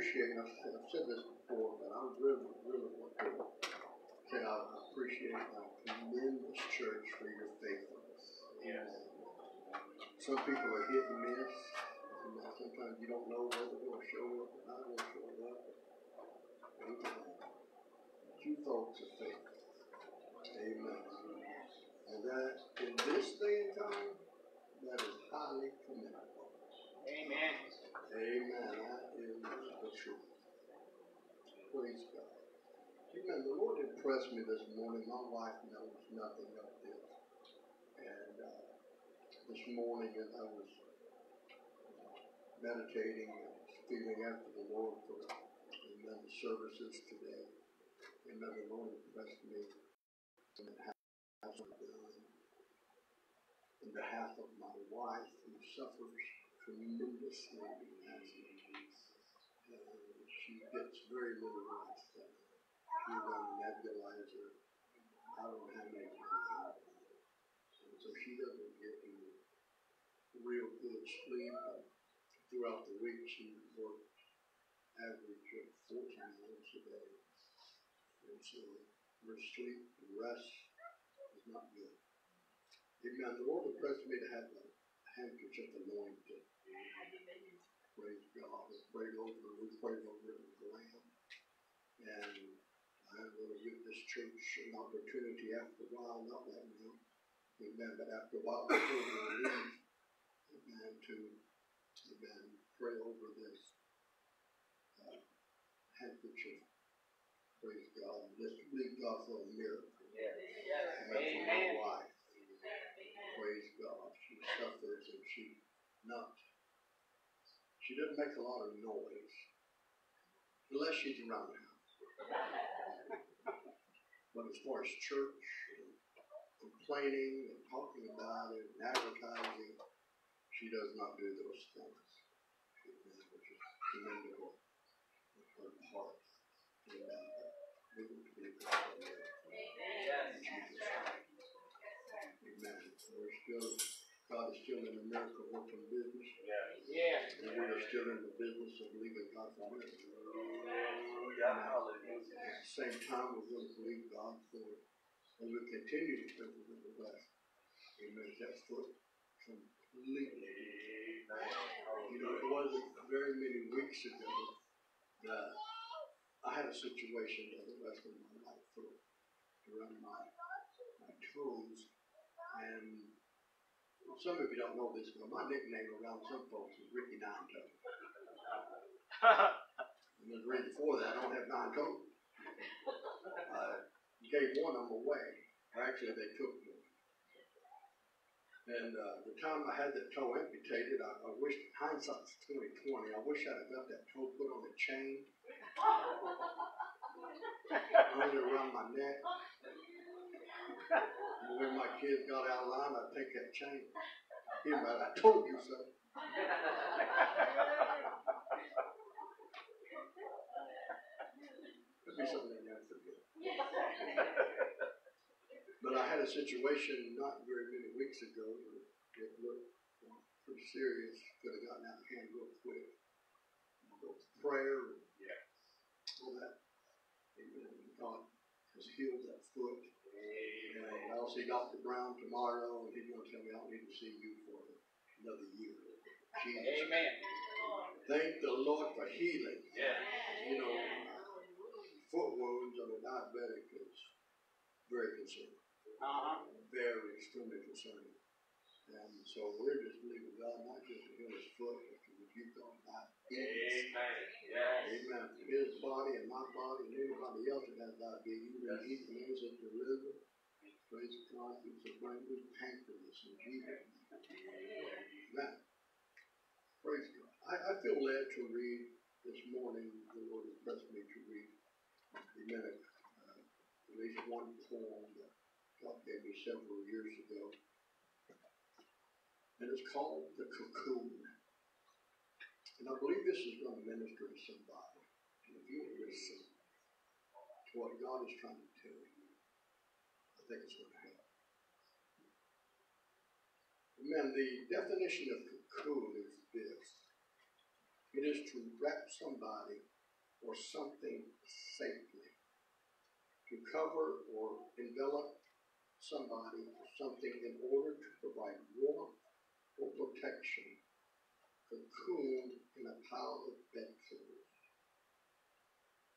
appreciate, I've I've said this before, but I really, really want to say I appreciate, I commend this church for your faithfulness. Yes. Some people are hit and miss, and sometimes you don't know whether they're going to show up or not going to show up. But you folks are faithful. Amen. And that, in this day and time, that is highly commendable. Amen. Amen. That is the truth. Praise God. Amen. The Lord impressed me this morning. My wife knows nothing of this. And uh, this morning, as I was meditating and feeling after the Lord for amen, the services today, amen, the Lord impressed me how I've done in behalf of my wife who suffers she gets very little rest. She's on nebulizer. I don't many times. And so she doesn't get any real good sleep. Throughout the week, she works average of 14 hours a day. And so her sleep and rest is not good. Amen. The Lord impressed me to have a handkerchief anointed. Praise God. We prayed over, we prayed over it with the Lamb. And I'm going to give this church an opportunity after a while, not right now, amen, but after a while before we leave, amen, to, amen, pray over this uh, handkerchief. Praise God. Just believe God for a miracle. Yes. Amen. For my wife. Praise God. She suffers and she not. She doesn't make a lot of noise unless she's around the house. But as far as church and complaining and talking about it and advertising, she does not do those things. Amen. Which is commendable in her heart. Amen. We will believe God for a miracle. In Jesus' name. Amen. We're still, God is still in the miracle working business, Yes. and we are still in the business of believing God for miracles. Hallelujah. At the same time, we're going to believe God for, and we continue to pray for the bless. Amen. That foot completely. You know, it wasn't very many weeks ago that I had a situation that the rest of my right foot around my my toes, and some of you don't know this, but my nickname around some folks is Ricky Nine Toes. And the reason for that, I don't have nine toes. I gave one of them away. Actually, they took one. And uh, the time I had that toe amputated, I, I wish hindsight's twenty twenty. I wish I'd have got that toe put on a chain, hung it around my neck. When my kids got out of line, I'd take that chain. Hear me, I told you so. Could be something I never forget. But I had a situation not very many weeks ago where it looked pretty serious. Could have gotten out of hand real quick. Prayer and Yeah. all that. Amen. God has healed that foot. I'll see Dr. Brown tomorrow, and he's going to tell me I don't need to see you for another year. Jesus. Amen. Thank the Lord for healing. Yeah. You know, foot wounds of a diabetic is very concerning, Uh-huh. very extremely concerning. And so we're just believing God not just to heal his foot, but to rebuke all diabetes. Amen. Yes. Amen. His body and my body and anybody else that has diabetes, Yes. he heals it, deliver. Praise God. It's a brand new pancreas in Jesus' name. Praise God. I, I feel led to read this morning. The Lord has blessed me to read Amen. Uh, at least one poem that God gave me several years ago. And it's called The Cocoon. And I believe this is going to minister to somebody. And if you listen to what God is trying to tell you, Amen. The definition of cocoon is this It is to wrap somebody or something safely, to cover or envelop somebody or something in order to provide warmth or protection, cocoon in a pile of bedclothes.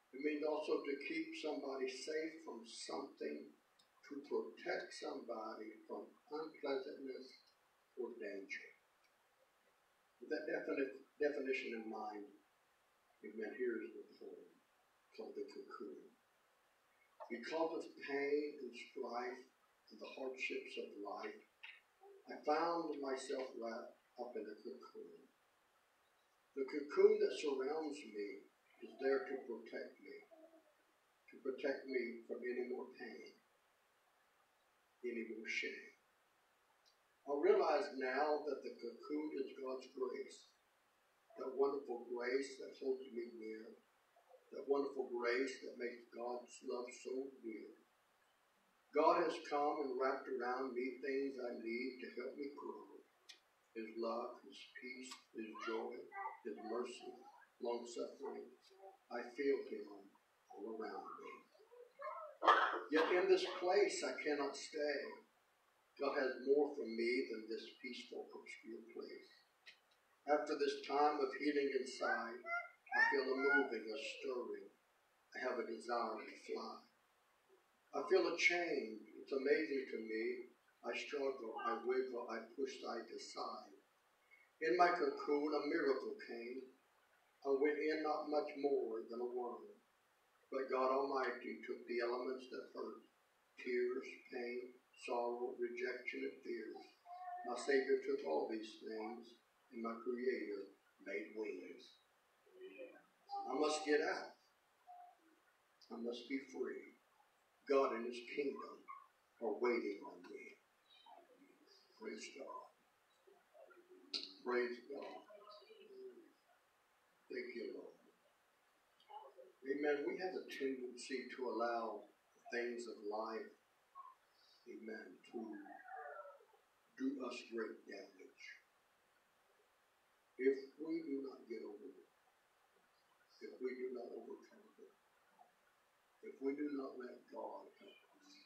It means also to keep somebody safe from something, to protect somebody from unpleasantness or danger. With that definite, definition in mind, amen, here's the poem called the cocoon. Because of pain and strife and the hardships of life, I found myself wrapped up in a cocoon. The cocoon that surrounds me is there to protect me, to protect me from any more pain, any more shame. I realize now that the cocoon is God's grace, that wonderful grace that holds me near, that wonderful grace that makes God's love so dear. God has come and wrapped around me things I need to help me grow. His love, His peace, His joy, His mercy, long suffering. I feel Him all around me. Yet in this place I cannot stay. God has more for me than this peaceful, obscure place. After this time of healing inside, I feel a moving, a stirring. I have a desire to fly. I feel a change. It's amazing to me. I struggle, I wiggle, I push side to side. In my cocoon, a miracle came. I went in not much more than a worm. But God Almighty took the elements that hurt tears, pain, sorrow, rejection, and fears. My Savior took all these things, and my Creator made wings. I must get out. I must be free. God and His kingdom are waiting on me. Praise God. Praise God. Thank you, Lord. Amen. We have a tendency to allow things of life amen, to do us great damage. If we do not get over it, if we do not overcome it, if we do not let God help us,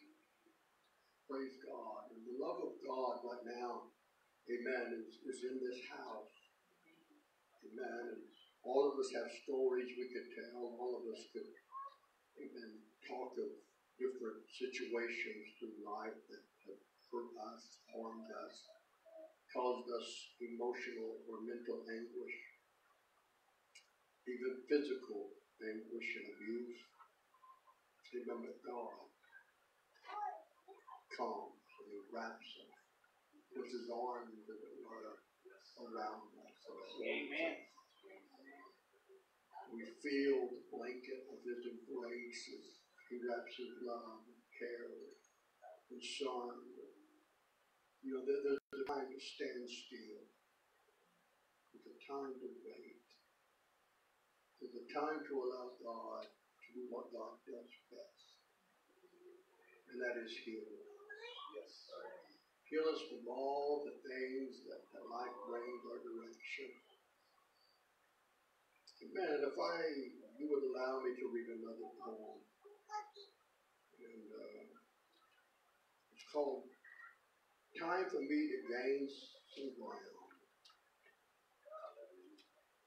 praise God. And the love of God right now, amen, is, is in this house. Amen. And all of us have stories we could tell. All of us could, amen, talk of different situations through life that have hurt us, harmed us, caused us emotional or mental anguish, even physical anguish and abuse. Remember God comes and He wraps us, puts His arms around us. Amen. We feel the blanket of His embrace he wraps his love and care and son. You know, there, there's a time to stand still. There's a time to wait. There's a time to allow God to do what God does best. And that is heal us. Yes. Heal us from all the things that, that life brings our direction. Amen. If I, you would allow me to read another poem and uh, it's called Time for Me to Gain Some Ground.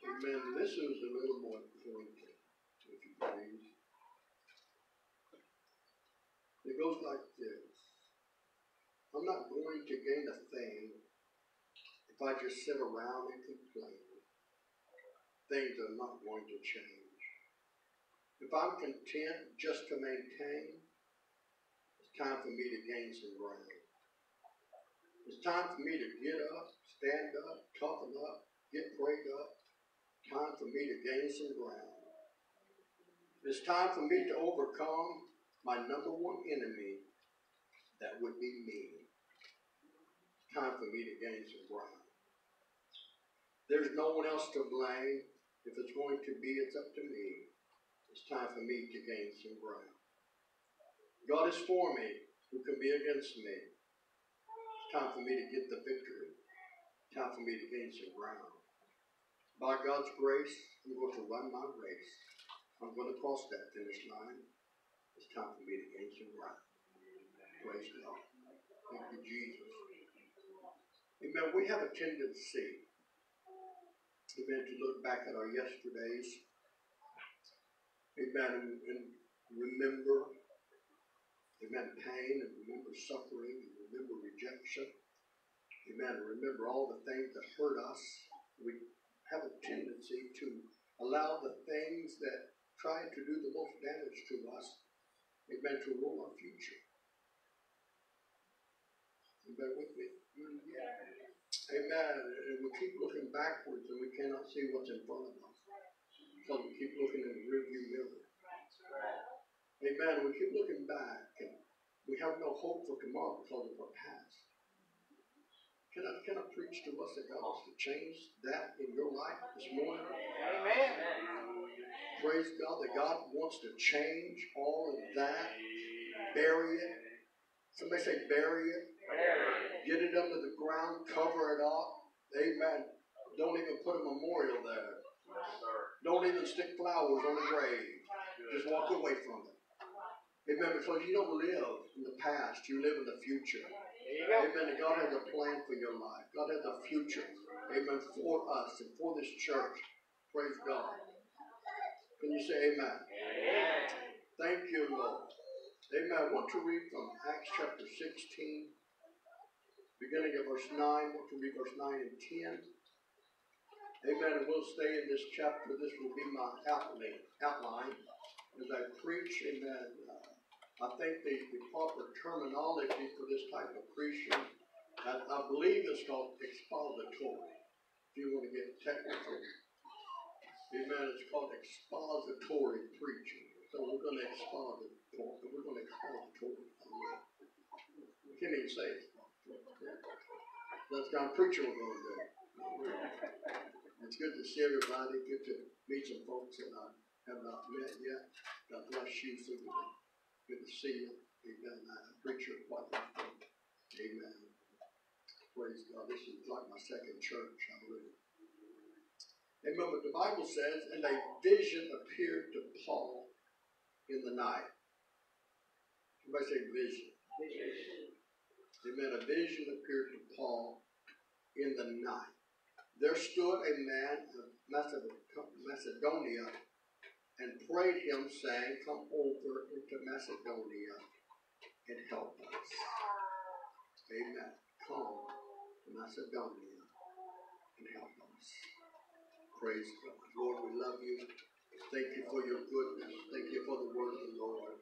Amen. This is a little more pointed, if you please. It goes like this. I'm not going to gain a thing if I just sit around and. Things are not going to change. If I'm content just to maintain, it's time for me to gain some ground. It's time for me to get up, stand up, toughen up, get prayed up. Time for me to gain some ground. It's time for me to overcome my number one enemy. That would be me. Time for me to gain some ground. There's no one else to blame. If it's going to be, it's up to me. It's time for me to gain some ground. God is for me. Who can be against me? It's time for me to get the victory. Time for me to gain some ground. by God's grace, I'm going to run my race. I'm going to cross that finish line. It's time for me to gain some ground. Praise God. Thank you, Jesus. Amen. We have a tendency, amen, to look back at our yesterdays. Amen. And, remember, amen, pain and remember suffering and remember rejection. Amen. Remember all the things that hurt us. We have a tendency to allow the things that try to do the most damage to us, amen, to rule our future. You bear with me? Amen. And we keep looking backwards and we cannot see what's in front of us. So we keep looking in the rearview mirror. Amen. We keep looking back and we have no hope for tomorrow because of our past. Can I, can I preach to us that God wants to change that in your life this morning? Amen. Praise God that God wants to change all of that, bury it. Somebody say bury it. Get it under the ground, cover it up. Amen. Don't even put a memorial there. Don't even stick flowers on the grave. Just walk away from it. Amen. Because you don't live in the past, you live in the future. Amen. And God has a plan for your life. God has a future. Amen. For us and for this church. Praise God. Can you say amen? Amen. Thank you, Lord. Amen. I want to read from Acts chapter 16, beginning at verse 9. I want be verse 9 and 10. Amen. And we'll stay in this chapter. This will be my outline, outline as I preach. Amen. Uh, I think the, the proper terminology for this type of preaching, I, I believe it's called expository. If you want to get technical, amen, it's called expository preaching. So we're going to exposit, we're going to expository. We can't even say expository. That's kind of preaching we're going to do. It's good to see everybody, good to meet some folks that I have not met yet. God bless you, so good. To see you. Amen. I preach here quite. Amen. Praise God. This is like my second church. Hallelujah. Amen. But the Bible says, and a vision appeared to Paul in the night. Somebody say vision. Amen. A vision appeared to Paul in the night. There stood a man of Macedonia and prayed him, saying, Come over into Macedonia and help us. Amen. Come to Macedonia and help us. Praise God. Lord, we love you. Thank you for your goodness. Thank you for the word of the Lord.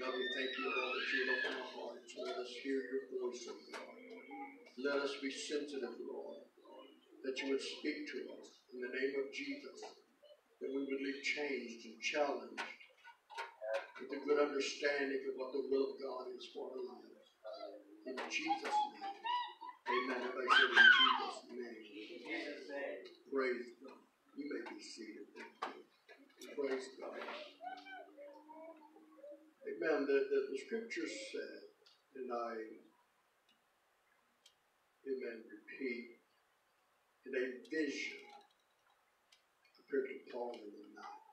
God, we thank you, Lord, that you open our hearts. Let us hear your voice, O God. Let us be sensitive, Lord, that you would speak to us in the name of Jesus that we would live changed and challenged with a good understanding of what the will of God is for our lives. In Jesus' name. Amen. Everybody say in Jesus' name. Praise God. You may be seated. Praise God. Amen. The, the, the scripture said, and I, amen, repeat, in a vision appeared to Paul in the night.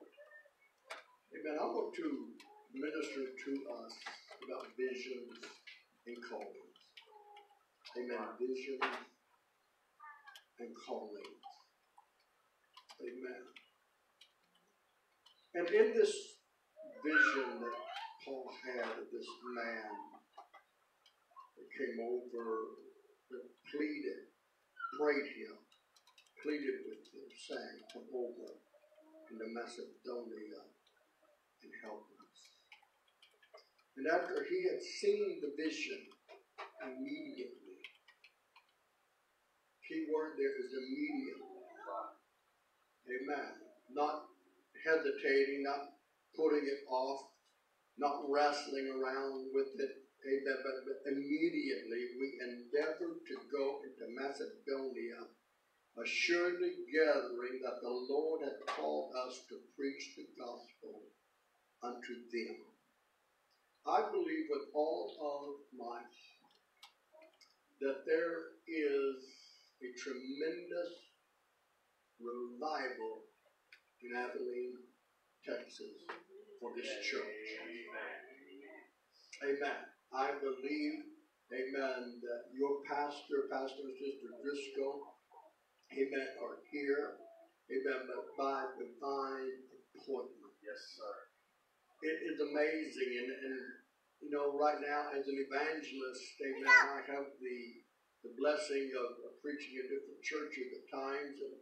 Amen. I want to minister to us about visions and callings. Amen. Visions and callings. Amen. And in this vision that Paul had of this man came over, that pleaded, prayed him, pleaded with him, saying, Come over into Macedonia and help us. And after he had seen the vision, immediately, key word there is immediately. Amen. Not hesitating, not putting it off, not wrestling around with it. Amen. But, but immediately we endeavor to go into Macedonia, assuredly gathering that the Lord had called us to preach the gospel unto them. I believe with all of my heart that there is a tremendous revival in Abilene, Texas for this church. Amen. I believe, amen, that your pastor, Pastor and Sister Driscoll, amen, are here, amen, but by divine appointment. Yes, sir. It is amazing. And, and, you know, right now, as an evangelist, amen, I have the, the blessing of, of preaching in different churches at times. And,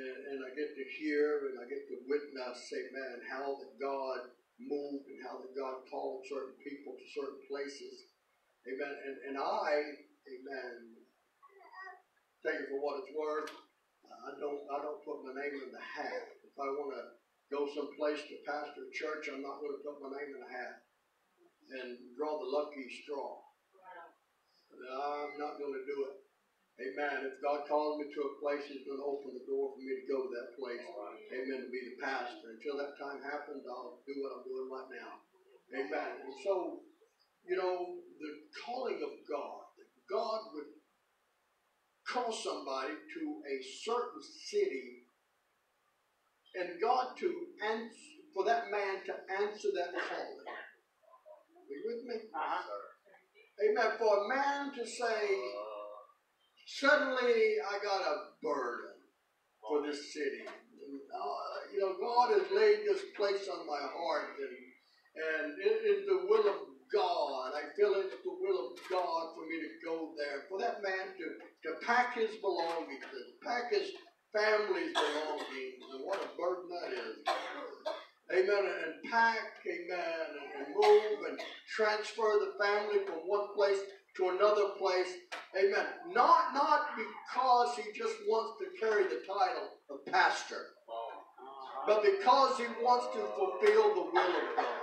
and, and I get to hear and I get to witness, amen, how that God moved and how that God called certain people to certain places. Amen. And, and I, amen, thank you for what it's worth. I don't I don't put my name in the hat. If I want to go someplace to pastor a church, I'm not going to put my name in the hat and draw the lucky straw. I'm not going to do it. Amen. If God calls me to a place, He's going to open the door for me to go to that place. Amen. To be the pastor. Until that time happens, I'll do what I'm doing right now. Amen. And so, you know, the calling of God, that God would call somebody to a certain city and God to answer, for that man to answer that calling. Are you with me? Uh-huh. Amen. For a man to say, suddenly I got a burden for this city. And, uh, you know, God has laid this place on my heart, and and it is the will of God. I feel it's the will of God for me to go there. For that man to, to pack his belongings, to pack his family's belongings, and what a burden that is. Amen. And pack, amen, and, and move and transfer the family from one place to another place. Amen. Not not because he just wants to carry the title of pastor, but because he wants to fulfill the will of God.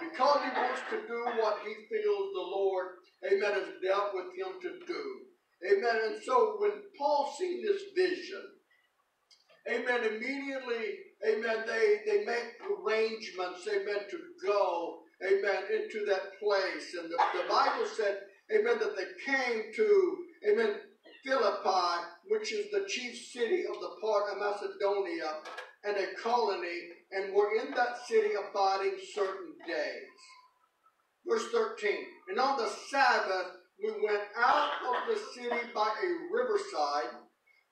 Because he wants to do what he feels the Lord, amen, has dealt with him to do. Amen. And so when Paul seen this vision, amen, immediately, amen, they, they make arrangements, amen, to go, amen, into that place. And the, the Bible said, amen, that they came to, amen, Philippi, which is the chief city of the part of Macedonia and a colony, and were in that city abiding certain days. Verse 13, and on the Sabbath we went out of the city by a riverside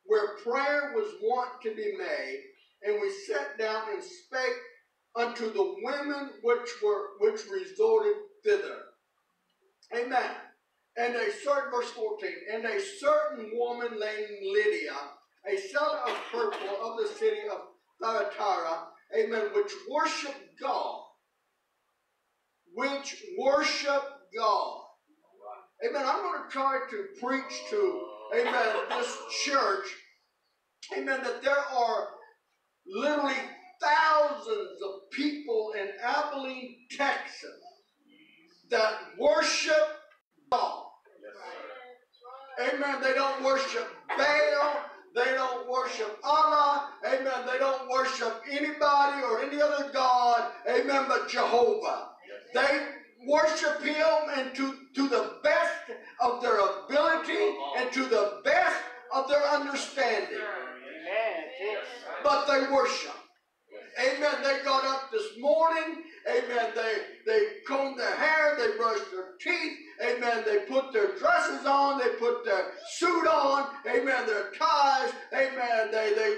where prayer was wont to be made, and we sat down and spake unto the women which were which resorted thither. Amen. And a certain verse 14, and a certain woman named Lydia, a seller of purple of the city of Thyatira, amen, which worshiped God, which worshiped God. Amen. I'm going to try to preach to, amen, this church, amen, that there are literally thousands of people in Abilene, Texas that worship God. Amen. They don't worship Baal. They don't worship Allah. Amen. They don't worship anybody or any other God. Amen. But Jehovah. They worship Him and to, to the best of their ability and to the best of their understanding. Amen. But they worship. Amen. They got up this morning. Amen. They they combed their hair. They brushed their teeth. Amen. They put their dresses on. They put their suit on. Amen. Their ties. Amen. They they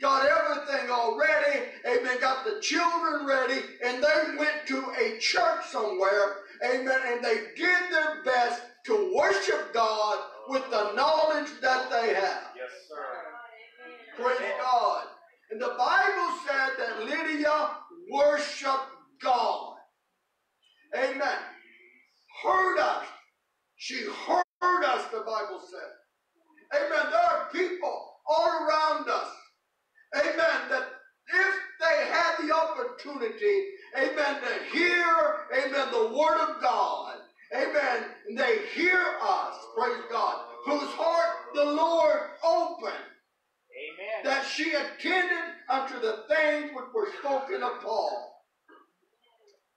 got everything all ready. Amen. Got the children ready, and they went to a church somewhere. Amen. And they did their best to worship God with the knowledge that they have. Yes, sir. Praise God. And the Bible said that Lydia worshiped God. Amen. Heard us. She heard us, the Bible said. Amen. There are people all around us. Amen. That if they had the opportunity, amen, to hear, amen, the Word of God, amen, they hear us, praise God, whose heart the Lord opened. That she attended unto the things which were spoken of Paul.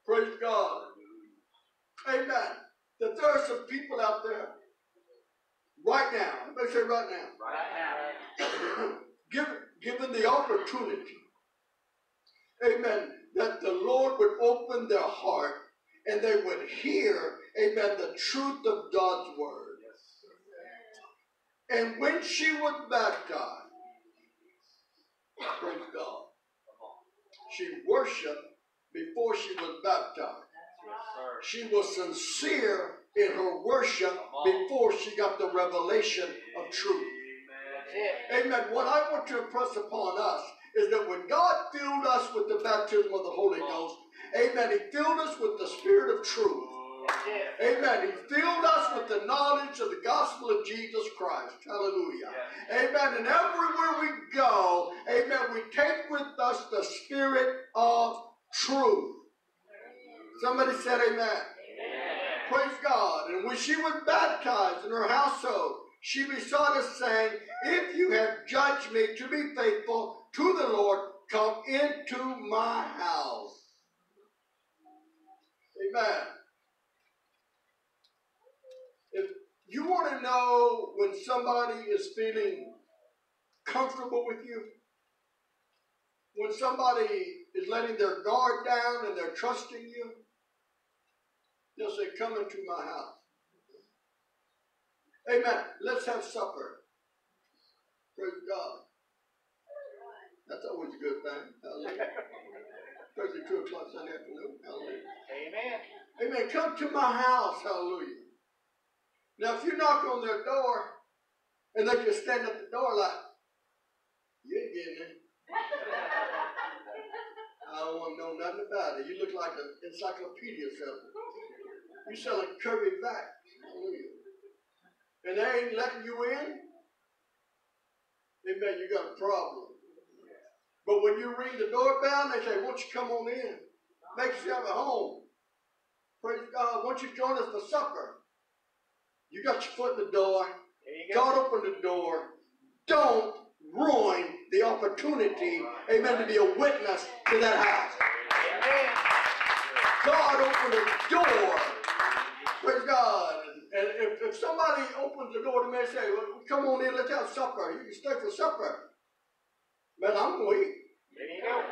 Praise God. Amen. That there are some people out there Right now. Everybody say right now. Right now. given, given the opportunity, amen, that the Lord would open their heart and they would hear, amen, the truth of God's word. And when she was baptized, praise God, she worshiped before she was baptized. She was sincere in her worship before she got the revelation of truth. Amen. What I want to impress upon us is that when God filled us with the baptism of the Holy Ghost, amen, He filled us with the Spirit of truth. Amen. He filled us with the knowledge of the gospel of Jesus Christ. Hallelujah. Amen. And everywhere we go, amen, we take with us the Spirit of truth. Somebody said amen. amen. Praise God. And when she was baptized in her household, she besought us, saying, If you have judged me to be faithful to the Lord, come into my house. Amen. If you want to know when somebody is feeling comfortable with you, when somebody is letting their guard down and they're trusting you, they'll say, Come into my house. Amen. Let's have supper. Praise God. That's always a good thing. Hallelujah. Especially 2 o'clock Sunday afternoon. Hallelujah. Amen. Amen. Come to my house. Hallelujah. Now, if you knock on their door and they just stand at the door like, you ain't getting in. I don't want to know nothing about it. You look like an encyclopedia seller. You selling Kirby back. And they ain't letting you in, amen, you got a problem. But when you ring the doorbell, they say, won't you come on in? Make yourself at home. Praise God. Won't you join us for supper? You got your foot in the door. God opened the door. Don't ruin the opportunity, amen, to be a witness to that house. Amen. God opened the door. Praise God. And if, if somebody opens the door to me and say, well, come on in, let's have supper. You can stay for supper. Man, I'm going to eat. There you go.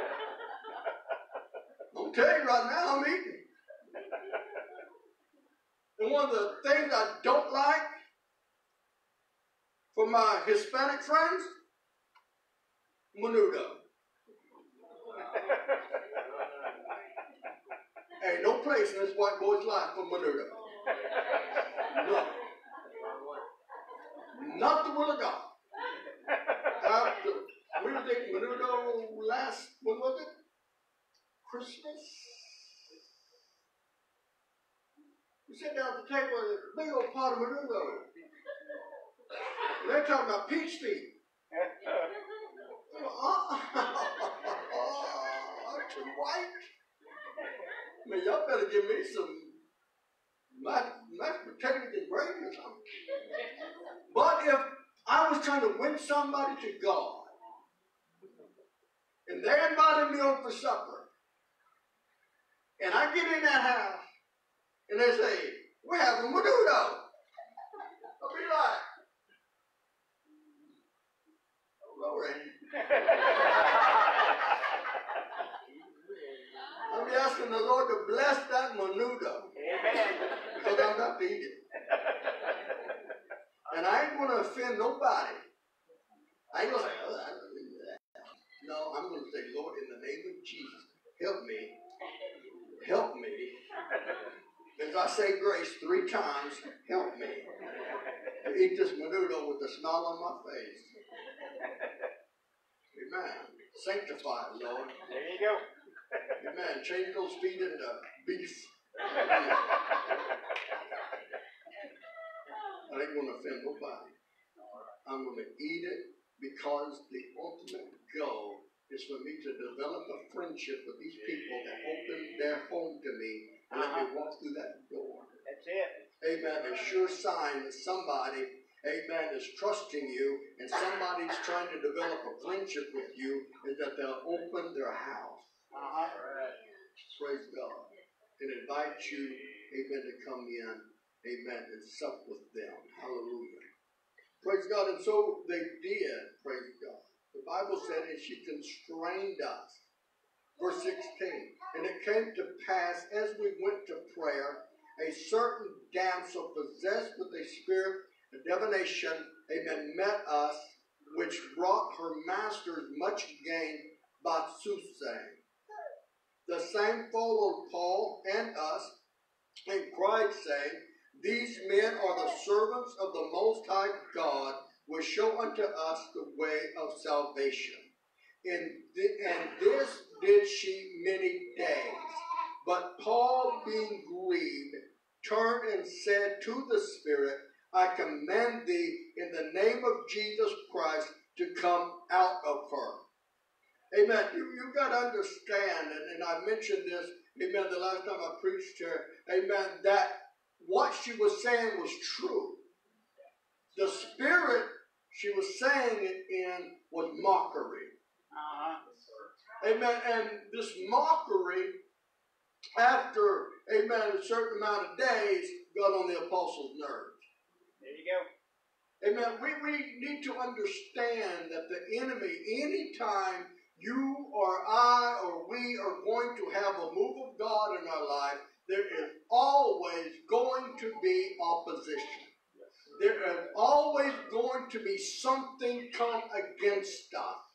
I'm telling you right now, I'm eating. And one of the things I don't like for my Hispanic friends, menudo. Ain't no place in this white boy's life for menudo. No. Not the will of God. We were taking menudo last, when was it? Christmas? We sat down at the table with a big old pot of menudo. They're talking about peach feet. Oh, too white. I mean, y'all better give me some mashed, mashed potatoes and gravy or something. But if I was trying to win somebody to God, and they invited me over for supper, and I get in that house, and they say, we're having menudo. I'll be like, oh. I'll be asking the Lord to bless that menudo. Amen. Because I'm not to eat it. And I ain't going to offend nobody. I ain't going to say, oh, I don't do that. No, I'm going to say, Lord, in the name of Jesus, help me. Help me. As I say grace three times, help me. To eat this menudo with a smile on my face. Amen. Sanctify it, Lord. There you go. Amen. Change those feet into beef. I ain't going to offend nobody. I'm going to eat it because the ultimate goal is for me to develop a friendship with these people that open their home to me and let me walk through that door. That's it. Amen. A sure sign that somebody, amen, is trusting you and somebody's trying to develop a friendship with you is that they'll open their house. Uh-huh. Praise God. And invite you, amen, to come in, amen, and sup with them. Hallelujah. Praise God. And so they did, praise God. The Bible said, and she constrained us. Verse 16. And it came to pass as we went to prayer, a certain damsel possessed with a spirit of divination, amen, met us, which brought her masters much gain by soothsaying. The same followed Paul and us and cried, saying, These men are the servants of the Most High God, which show unto us the way of salvation. And, and this did she many days. But Paul, being grieved, turned and said to the Spirit, I command thee in the name of Jesus Christ to come out of her. Amen. You, you got to understand, and, and I mentioned this, amen, the last time I preached here, amen, that what she was saying was true. The spirit she was saying it in was mockery. Uh-huh. Amen. And this mockery, after, amen, a certain amount of days, got on the apostles' nerves. There you go. Amen. We, we need to understand that the enemy, anytime you or I or we are going to have a move of God in our life, there is always going to be opposition. There is always going to be something come against us.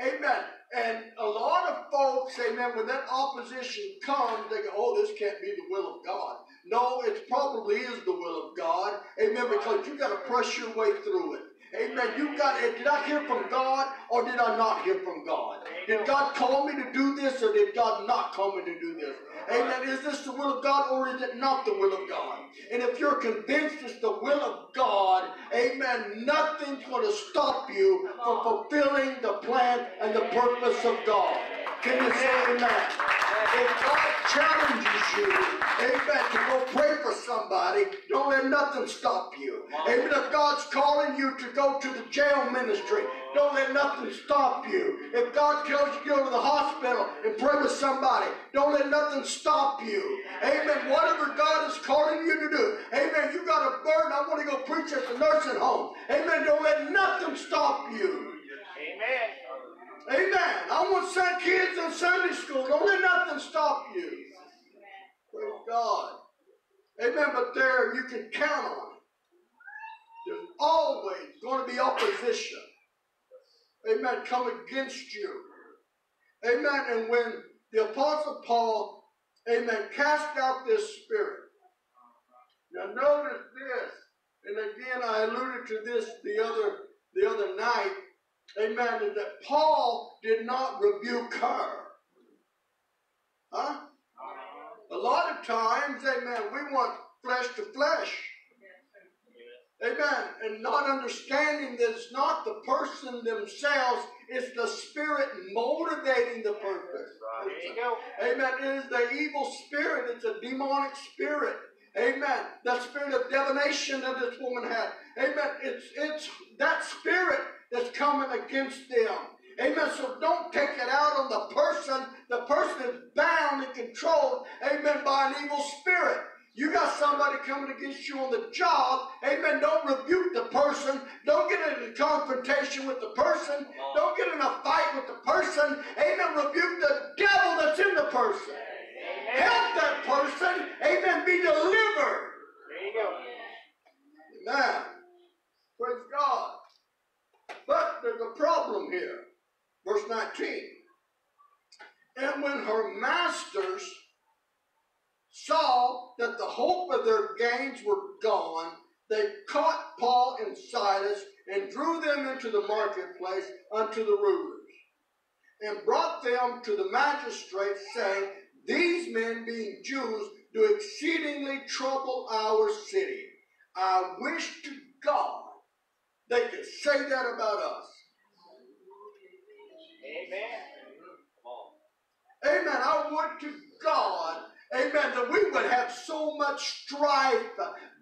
Amen. And a lot of folks, amen, when that opposition comes, they go, oh, this can't be the will of God. No, it probably is the will of God. Amen. Because you got to press your way through it. Amen. You got it. did I hear from God or did I not hear from God? Did God call me to do this or did God not call me to do this? Amen. Is this the will of God or is it not the will of God? And if you're convinced it's the will of God, amen, nothing's going to stop you from fulfilling the plan and the purpose of God. Can you say amen? If God challenges you, amen, to go pray for somebody, don't let nothing stop you. Amen. If God's calling you to go to the jail ministry, don't let nothing stop you. If God tells you to go to the hospital and pray with somebody, don't let nothing stop you. Amen. Whatever God is calling you to do, amen. You got a burden. I want to go preach at the nursing home. Amen. Don't let nothing stop you. Amen. Amen. I want send kids in Sunday school. Don't let nothing stop you. Praise God. Amen. But there you can count on it. There's always going to be opposition. Amen. Come against you. Amen. And when the Apostle Paul, amen, cast out this spirit. Now notice this. And again, I alluded to this the other the other night amen, that Paul did not rebuke her. Huh? A lot of times, amen, we want flesh to flesh. Amen. And not understanding that it's not the person themselves, it's the spirit motivating the purpose. Amen. It is the evil spirit. It's a demonic spirit. Amen. That spirit of divination that this woman had. Amen. It's it's that spirit that's coming against them. Amen. So don't take it out on the person. The person is bound and controlled. Amen. By an evil spirit. You got somebody coming against you on the job. Amen. Don't rebuke the person. Don't get in a confrontation with the person. Don't get in a fight with the person. Amen. Rebuke the devil that's in the person. Help that person. Amen. Be delivered. There you go. Amen. Praise God. But there's a problem here. Verse 19. And when her masters saw that the hope of their gains were gone, they caught Paul and Silas and drew them into the marketplace unto the rulers, and brought them to the magistrates, saying, These men, being Jews, do exceedingly trouble our city. I wish to God they could say that about us. Amen. Amen. I would to God, amen, that we would have so much strife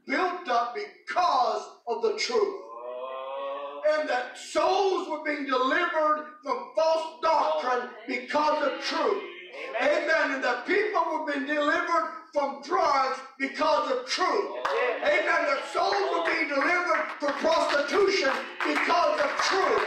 built up because of the truth. Oh. And that souls were being delivered from false doctrine because of truth. Amen. And the people will be delivered from drugs because of truth. Amen. The souls will be delivered from prostitution because of truth.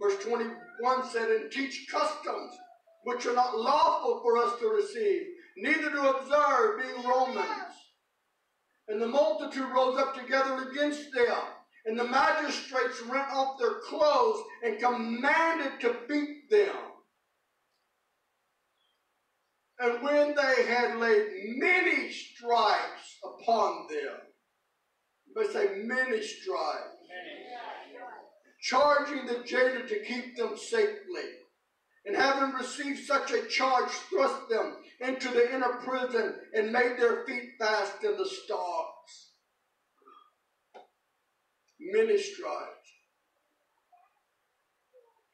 Verse 21 said, And teach customs which are not lawful for us to receive, neither to observe, being Romans. And the multitude rose up together against them. And the magistrates rent off their clothes and commanded to beat them. And when they had laid many stripes upon them, they say many stripes, charging the jailer to keep them safely. And having received such a charge, thrust them into the inner prison and made their feet fast in the stocks. Many stripes.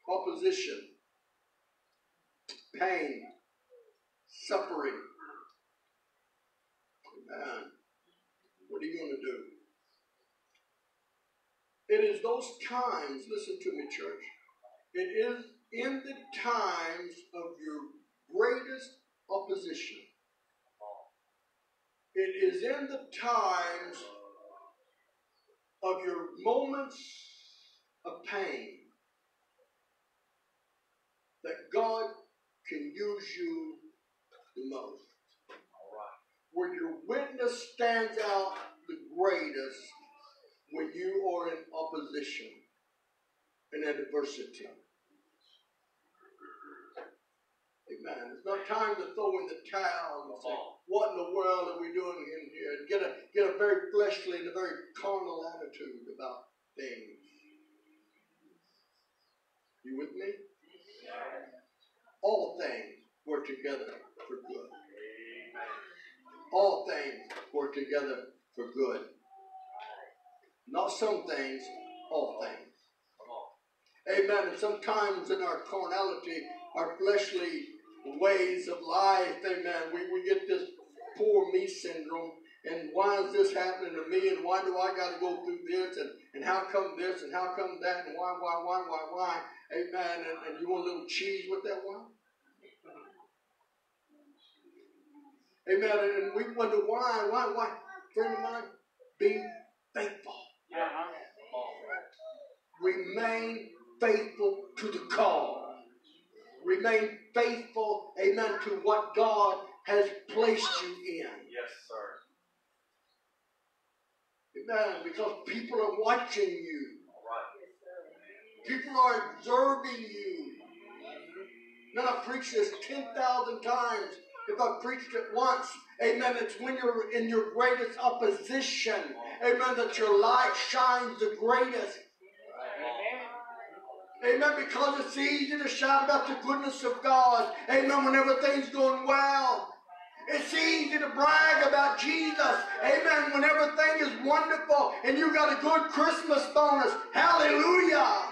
Opposition. Pain. Suffering. Amen. What are you going to do? It is those times, listen to me, church. It is in the times of your greatest opposition. It is in the times of your moments of pain that God can use you the most. Where your witness stands out the greatest when you are in opposition and adversity. Amen. It's not time to throw in the towel and say, what in the world are we doing in here? And get a get a very fleshly and a very carnal attitude about things. You with me? All things work together for good. All things work together for good. Not some things, all things. Amen. And sometimes in our carnality, our fleshly ways of life, amen, we, we get this poor me syndrome. And why is this happening to me? And why do I got to go through this? And, and how come this? And how come that? And why, why, why, why, why? Amen. And, and you want a little cheese with that one? Amen. And, we wonder why, why, why? Friend of mine, be faithful. Remain faithful to the call. Remain faithful, amen, to what God has placed you in. Yes, sir. Amen. Because people are watching you. All right. People are observing you. Now I preached this 10,000 times. If I preached it once, amen, it's when you're in your greatest opposition, amen, that your light shines the greatest. Amen. Because it's easy to shout about the goodness of God. Amen. When everything's going well. It's easy to brag about Jesus. Amen. When everything is wonderful and you got a good Christmas bonus. Hallelujah.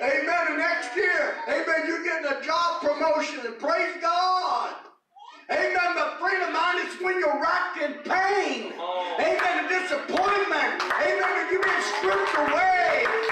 Amen. And next year, amen, you're getting a job promotion and praise God. Amen. But friend of mine, it's when you're racked in pain. Amen. And disappointment. Amen. And you've been stripped away.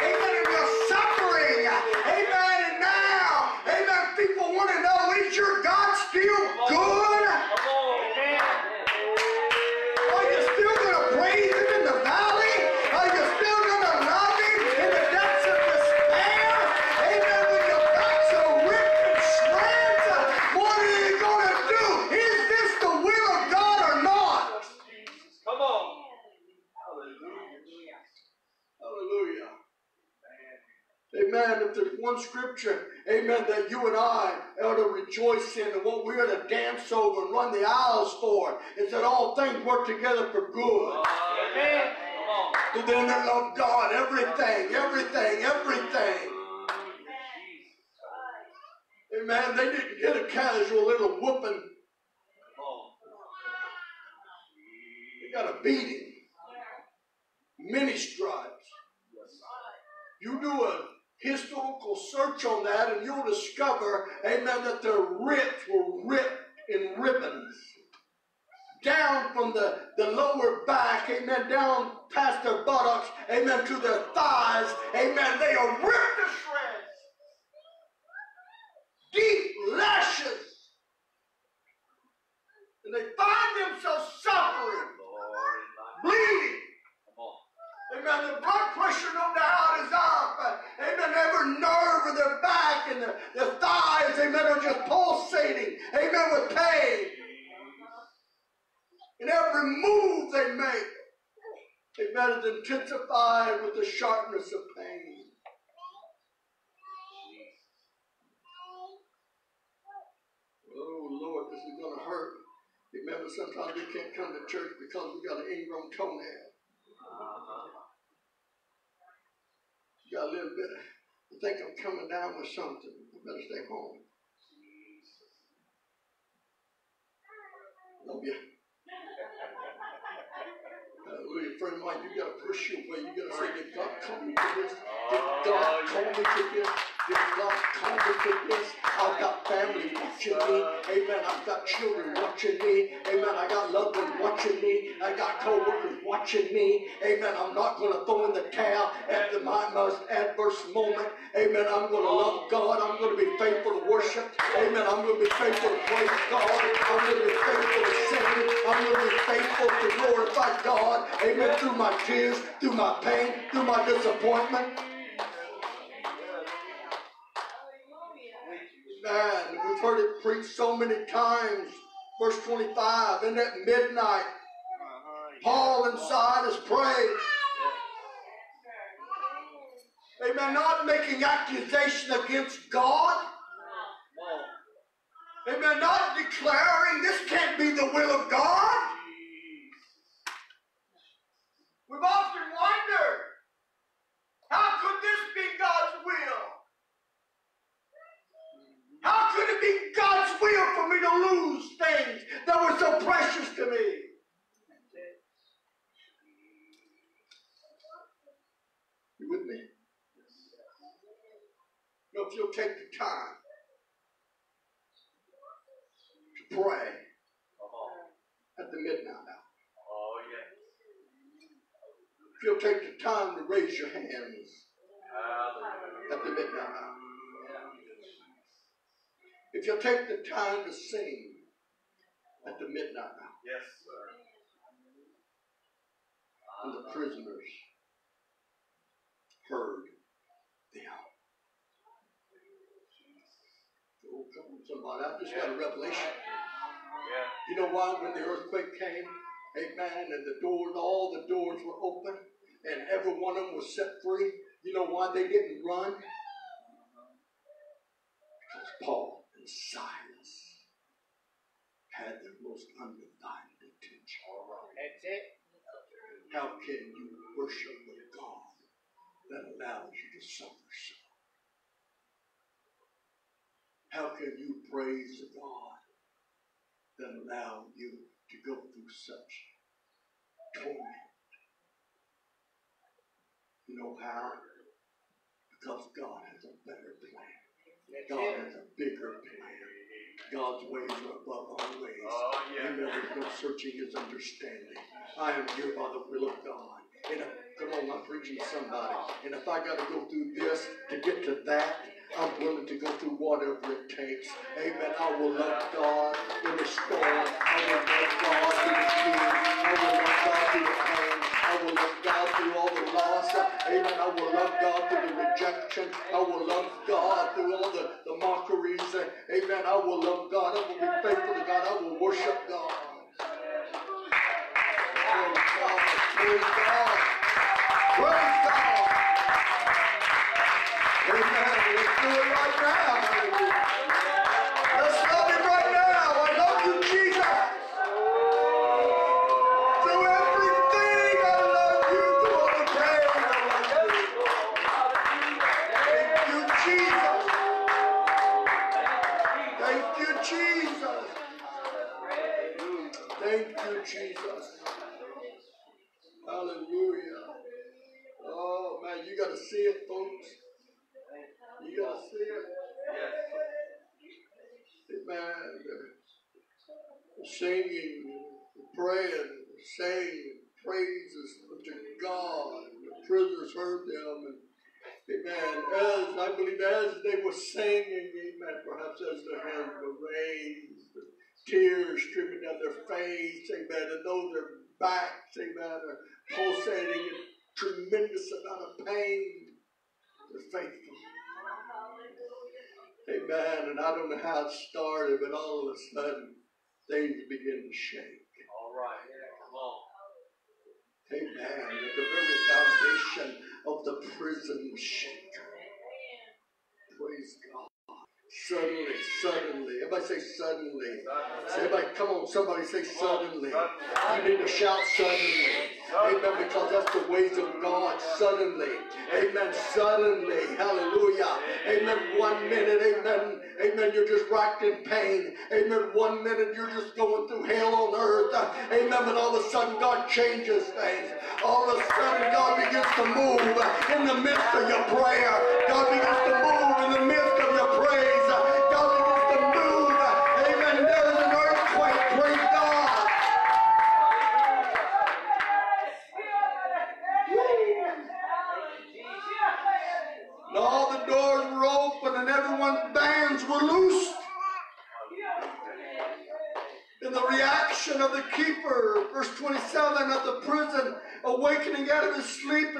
scripture, amen, that you and I are to rejoice in and what we are to dance over and run the aisles for is that all things work together for good. Amen. To them that love God, everything, everything, everything. Amen. They didn't get a casual little whooping. They got a beating. Many stripes. You do a historical search on that and you'll discover, amen, that their ribs were ripped in ribbons. Down from the, the lower back, amen, down past their buttocks, amen, to their thighs, amen, they are ripped to shreds. Deep lashes. And they find themselves suffering, bleeding. Amen. The blood pressure, no doubt, is up. Amen. Every nerve in their back and their, their thighs, amen, are just pulsating. Amen. With pain. And every move they make, amen, is intensified with the sharpness of pain. Oh, Lord, this is to hurt. Remember, sometimes we can't come to church because we got an ingrown toenail. You got a little bit. I think I'm coming down with something. I better stay home. Love uh, you. Hallelujah. Friend of mine, you got to push your way. You got to say, Did God call me to this? Did God oh, call me to this? God call me? I've got family watching me. Amen. I've got children watching me. Amen. I got loved ones watching me. I got co-workers watching me. Amen. I'm not going to throw in the towel at the, my most adverse moment. Amen. I'm going to love God. I'm going to be faithful to worship. Amen. I'm going to be faithful to praise God. I'm going to be faithful to sing. I'm going to be faithful to glorify God. Amen. Through my tears, through my pain, through my disappointment. We've heard it preached so many times. Verse 25, and at midnight, Paul and Silas prayed. Amen. Not making accusation against God. Amen. Not declaring this can't be the will of God. We've often wondered, how could this be God's will? How could it be God's will for me to lose things that were so precious to me? You with me? You know, if you'll take the time to pray at the midnight hour. Oh. If you'll take the time to raise your hands at the midnight hour. If you'll take the time to sing at the midnight hour. Yes, sir. And the prisoners heard them. Oh, come on, somebody. I just got a revelation. Yeah. You know why? When the earthquake came, amen, and the doors, all the doors were open, and every one of them was set free. You know why they didn't run? Because Paul Silas had their most undivided attention. That's it. How can you worship a God that allows you to suffer so? How can you praise a God that allows you to go through such torment? You know how? Because God has a better plan. God has a bigger plan. God's ways are above our ways. Oh, yeah. Amen. There's no searching his understanding. I am here by the will of God. And if, come on, I'm preaching to somebody. And if I got to go through this to get to that, I'm willing to go through whatever it takes. Amen. I will love God in the storm. I will love God through the tears. I will love God through the pain. I will love God through all the loss. Amen. I will love God through the rejection. I will love God through all the, the mockeries. Amen. I will love God. I will be faithful to God. I will worship God. Praise God. Praise God. Amen. And I don't know how it started, but all of a sudden, things begin to shake. All right. Come on. Amen. At the very foundation of the prison was shaken. Praise God. Suddenly, suddenly. Everybody say suddenly. Say, everybody, come on, somebody say suddenly. You need to shout suddenly. Amen. Because that's the ways of God. Suddenly. Amen. Suddenly. Hallelujah. Amen. One minute. Amen. Amen. You're just racked in pain. Amen. One minute you're just going through hell on earth. Amen. But all of a sudden God changes things. All of a sudden God begins to move in the midst of your prayer. God begins to move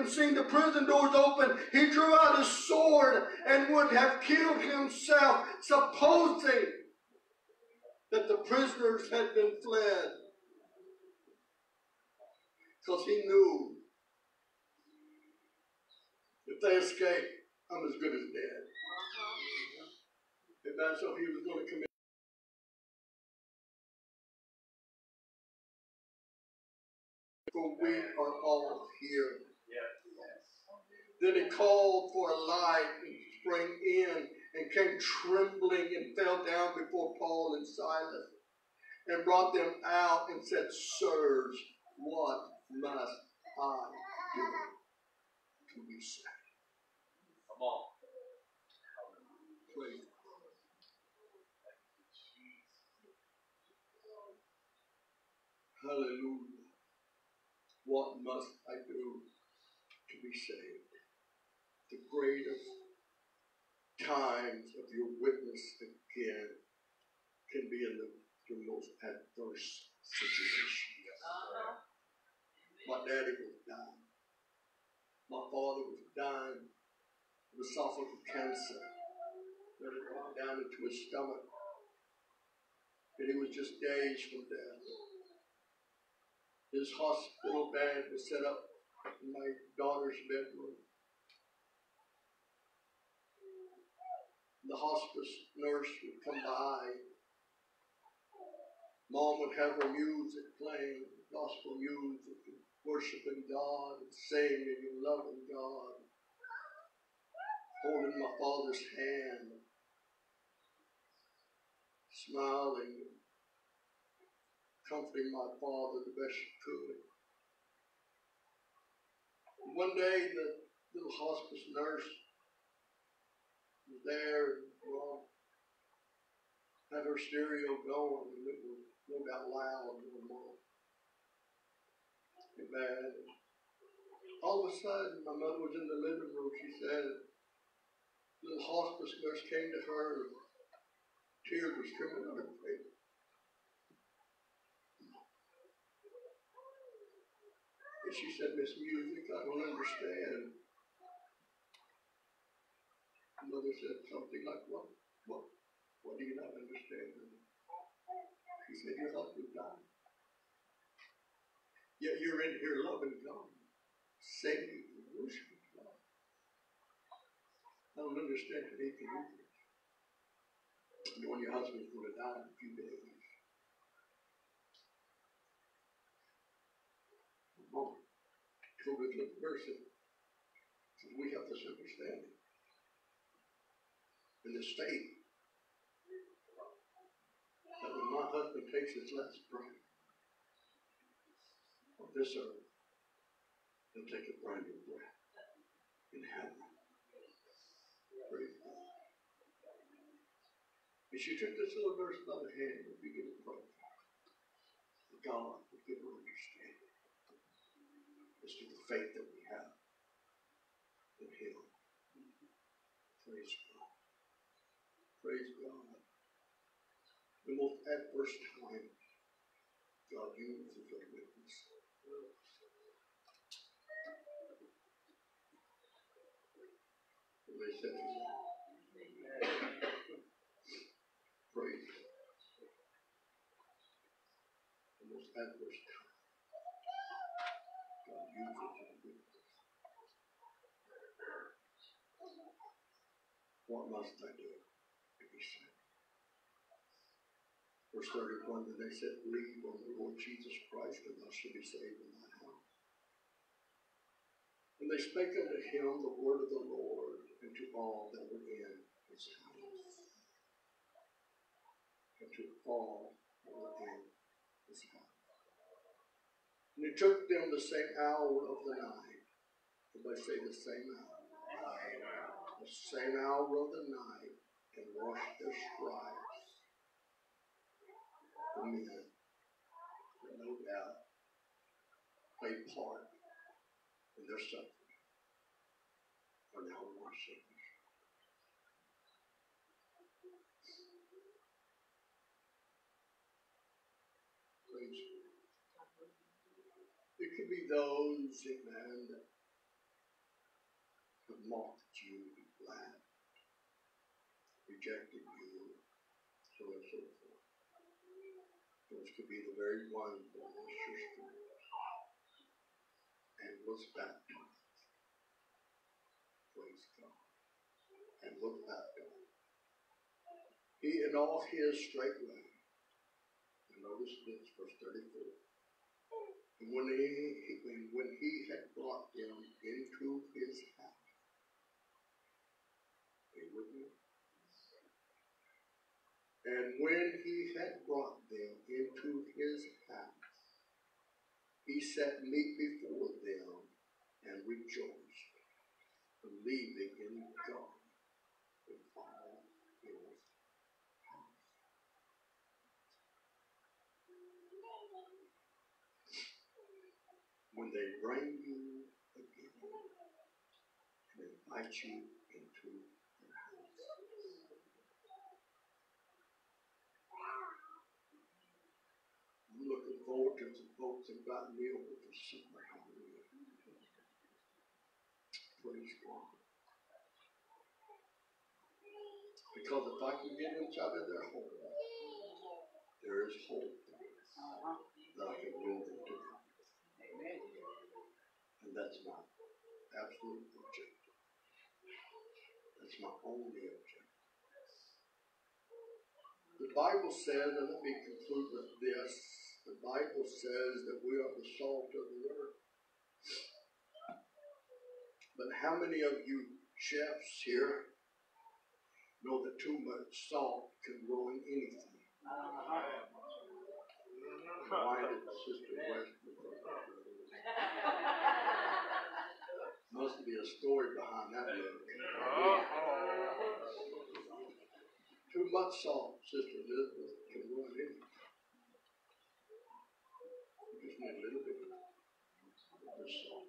and seeing the prison doors open, he drew out his sword and would have killed himself, supposing that the prisoners had been fled. Because he knew if they escape, I'm as good as dead. Amen. So he was going to commit. For we are all here. Then he called for a light and sprang in and came trembling and fell down before Paul and Silas and brought them out and said, Sirs, what must I do to be saved? Come on. Praise Hallelujah. What must I do to be saved? The greatest times of your witness again can be in the, your most adverse situation. Uh-huh. My daddy was dying. My father was dying of esophageal cancer that had gone down into his stomach. And he was just days from death. His hospital bed was set up in my daughter's bedroom. The hospice nurse would come by. Mom would have her music playing, gospel music, worshiping God and singing and loving God, holding my father's hand, smiling, comforting my father the best she could. One day, the little hospice nurse there, and had her stereo going, and it was loud no more. All of a sudden, my mother was in the living room. She said, little hospice nurse came to her, and tears were streaming down her face. And she said, Miss Musick, I don't understand. Mother said something like, What? What? What do you not understand? She said, Your husband died. Yet you're in here loving God, singing and worshiping God. I don't understand how they can do this. Knowing your husband's going to die in a few days. Told this little person, says, we have this understanding. In the state, that when my husband takes his last breath of this earth, he'll take a brand new breath in heaven. Praise God. And she took this little girl's by the hand and began to pray. God would give her understanding as to the faith that we have in Him. Praise God. The most adverse time God uses a witness. And they said, Praise God. The most adverse time God uses a witness. What must I do to be saved? Verse 31, then they said, Believe on the Lord Jesus Christ, and thou shalt be saved in thy house. And they spake unto him the word of the Lord, and to all that were in his house. And to all that were in his house. And it took them the same hour of the night. Everybody say the same hour. The same hour of the night, and washed their stripes the men that no doubt played part in their suffering are now washing. Praise God. It could be those, amen, that have mocked you, laughed, rejected you, so on and so forth. Could be the very ones that lost your strength and was baptized. Praise God. And was baptized. He in all his straight way. And notice this, verse 34. And when he, when he had brought them into his house, are you with me? And when he had brought them into his house, he set meat before them and rejoiced, believing in God. When they bring you again and invite you into their house. I'm summer. Hallelujah. Praise God. Because if I can get inside of their home, there is hope that I can win them to. And that's my absolute objective. That's my only objective. The Bible says, and let me conclude with this the Bible says that we are the salt of the earth. But how many of you chefs here know that too much salt can ruin anything? Why did Sister Westbrook? Must be a story behind that look. Too much salt, Sister Elizabeth, can ruin anything. You just need a little bit of this salt.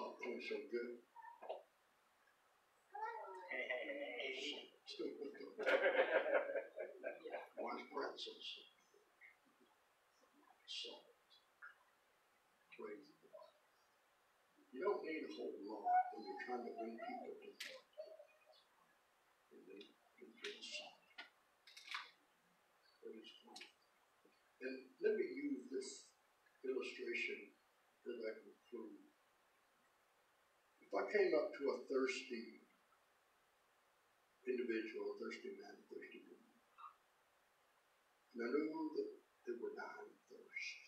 Is popcorn so good? Is pretzels? Salt. Praise God. You don't need a whole lot when you're trying to bring people to God. And then you get salt. Praise God. And let me use this illustration as I conclude. If I came up to a thirsty individual, a thirsty man, a thirsty woman, and I knew that they were dying of thirst,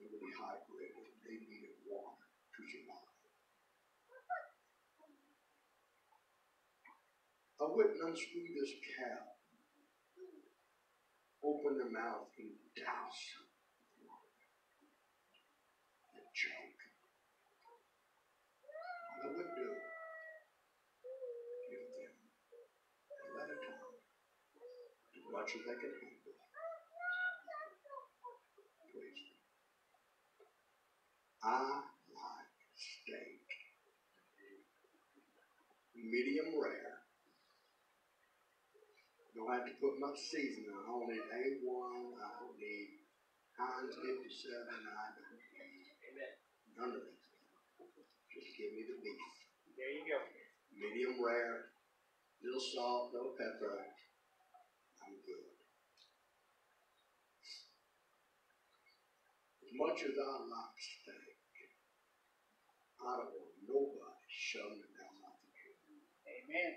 they would were dehydrated, they needed water to survive. I wouldn't unscrew this cap, open their mouth, and douse them with water. And drink. Much as they can handle. Praise God. I like steak. Medium rare. Don't have to put much seasoning on. I don't need A1. I don't need Heinz 57. I don't need none of that. Just give me the beef. There you go. Medium rare. Little salt, little pepper. I'm good. As much as I like steak, I don't want nobody shoving it down my throat. Amen.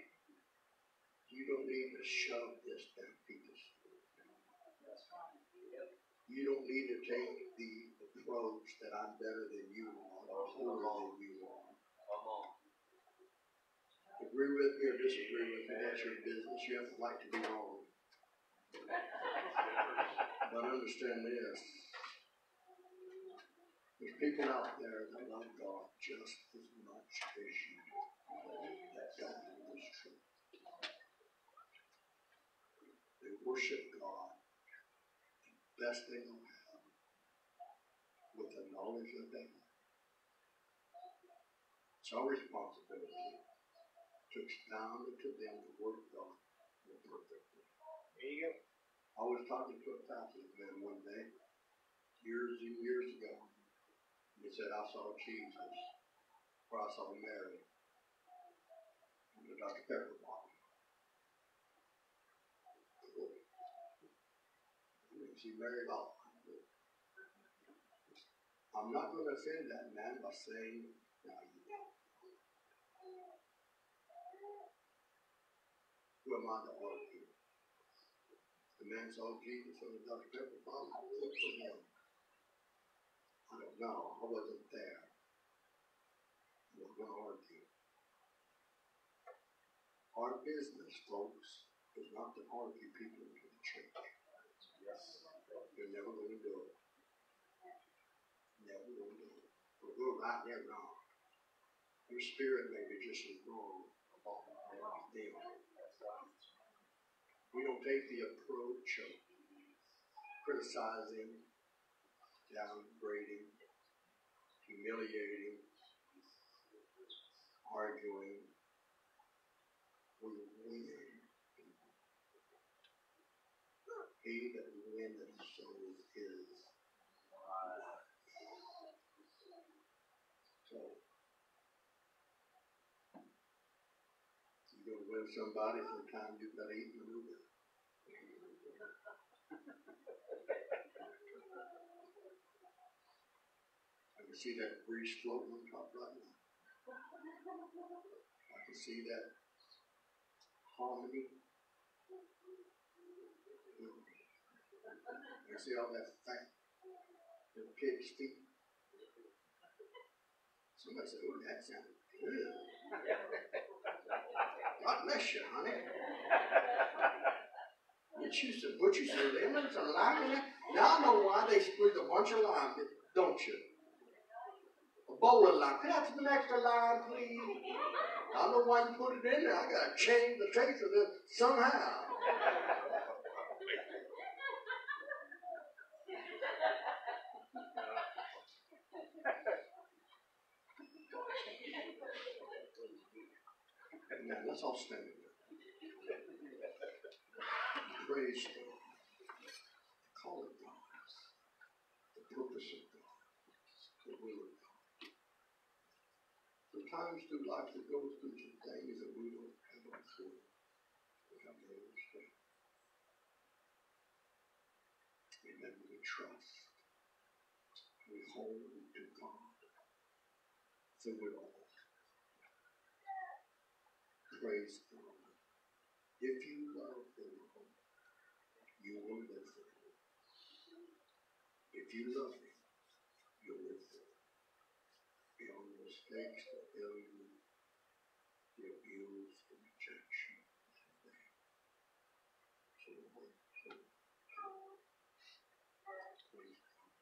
You don't need to shove this down people's throat. That's fine. Yep. You don't need to take the approach that I'm better than you are, or than you are. Come on. Agree with me or disagree with me, that's your business. You have the right to be wrong. But understand this. There's people out there that love God just as much as you do. That God is true. They worship God the best they know how with the knowledge that they have. It's our responsibility to expound to them the Word of God more perfectly. There you go. I was talking to a Catholic man one day, years and years ago. And he said, I saw Jesus, or I saw Mary, in the Dr. Pepper bottle. Mary at all. I'm not going to offend that man by saying, no, you don't. Who am I to argue? The man saw Jesus on the Dr. Pepper bottle. Good for him. I don't know. I wasn't there. I'm not going to argue. Our business, folks, is not to argue people into the church. Yes. You're never going to do it. Never going to do it. Go right there wrong. Your spirit may be just as wrong as them. We don't take the approach of criticizing, downgrading, humiliating, arguing. We win. He that winneth souls is wise. So, you're going to win somebody, sometimes you've got to eat manure. I can see that breeze floating on top right now. I can see that harmony. I see all that fat, the pig's feet. Somebody said, oh, that sounded good. God bless you, honey. You choose to butcher some lemons and lime in it. Now I know why they squeeze a bunch of lime, don't you? A bowl of lime. Could I have some extra lime, please? I don't know why you put it in there. I gotta change the taste of this somehow. Amen. Let's all stand. Praise God. Call it God. The purpose of God. The will of God. Sometimes through life we go through things that we don't have a clue. We have no understanding. Remember we trust. We hold to God through it all. Praise God. If you love the Lord, you will live for Him. If you love Him, you'll live for Him. Beyond mistakes, the failure, the abuse, the rejection, the pain. So, Lord, so, so, praise God.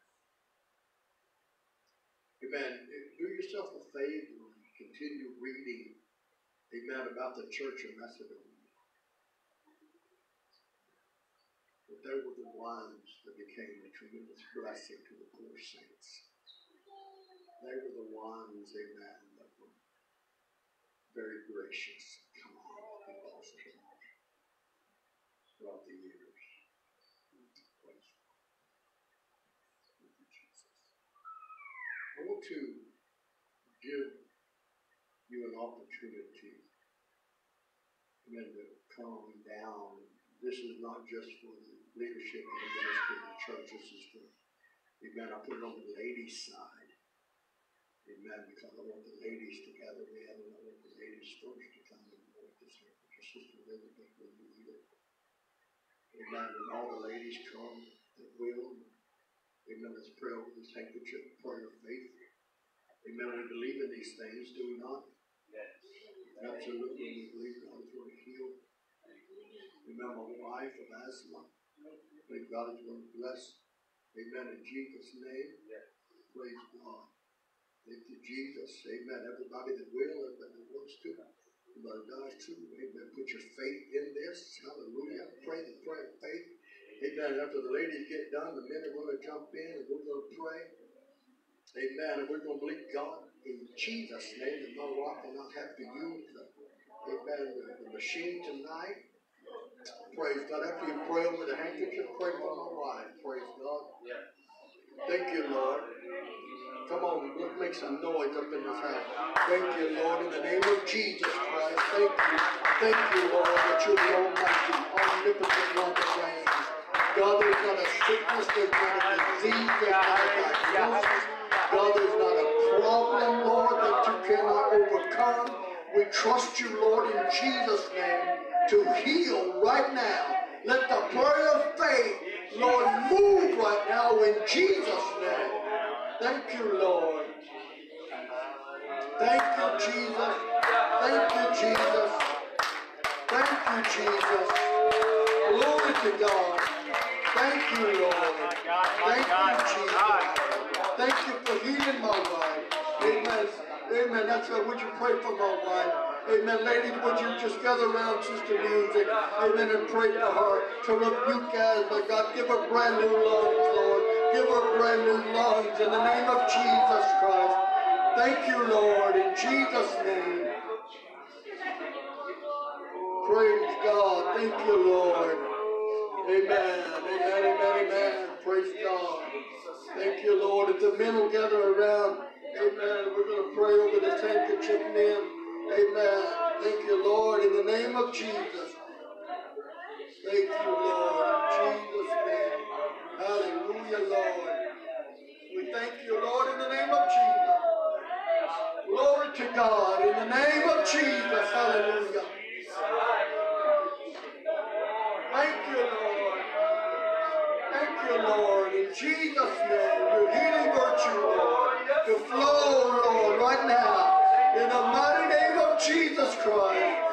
Amen. Do yourself a favor and continue reading Amen. About the church of Macedonia. But they were the ones that became a tremendous blessing to the poor saints. They were the ones, amen, that were very gracious. On, because of the throughout the years. Praise Thank you, Jesus. To give you an opportunity amen, to calm down. This is not just for the leadership of the ministry of the church. This is for, amen, I put it on the ladies' side. Amen, because I want the ladies to gather in and I want the ladies first to come and work this here. Your sister really think when you need it. Amen, and all the ladies come that will. Amen, let's pray over this handkerchief, prayer of faith. Amen, we believe in these things, do we not? Yes. Absolutely, we believe God is going to heal. Remember my wife of asthma. Believe God is going to bless. Amen. In Jesus' name. Yes. Praise God. Thank you, Jesus. Amen. Everybody that will, everybody that wants to, everybody does too. Amen. Put your faith in this. Hallelujah. Pray the prayer of faith. Amen. After the ladies get done, the men are going to jump in and we're going to pray. Amen. And we're going to believe God in Jesus' name that my wife will not have to use the, amen, the, the machine tonight. Praise God. After you pray over the handkerchief, pray for my wife. Praise God. Yes. Thank you, Lord. Come on, let's make some noise up in this house. Thank you, Lord, in the name of Jesus Christ. Thank you. Thank you, Lord, that you're the Almighty, omnipotent one that reigns. God, there's not a sickness, there's not a disease, there's not a. There's not a problem, Lord, that you cannot overcome. We trust you, Lord, in Jesus' name to heal right now. Let the prayer of faith, Lord, move right now in Jesus' name. Thank you, Lord. Thank you, Jesus. Thank you, Jesus. Thank you, Jesus. Glory to God. Thank you, Lord. Thank you, Jesus. Thank you for healing my wife. Amen. Amen. That's right. Would you pray for my wife? Amen. Ladies, would you just gather around Sister Musick? Amen. And pray for her to rebuke asthma. God, give her brand new lungs, Lord. Give her brand new lungs in the name of Jesus Christ. Thank you, Lord, in Jesus' name. Praise God. Thank you, Lord. Amen. Amen. Amen. Amen. Praise God. Thank you, Lord. The men will gather around, amen, we're going to pray over this handkerchief, men. Amen. Thank you, Lord, in the name of Jesus. Thank you, Lord, in Jesus' name. Hallelujah, Lord. We thank you, Lord, in the name of Jesus. Glory to God, in the name of Jesus. Hallelujah. Thank you, Lord. Thank you, Lord. In Jesus' name, to flow, Lord, right now. In the mighty name of Jesus Christ.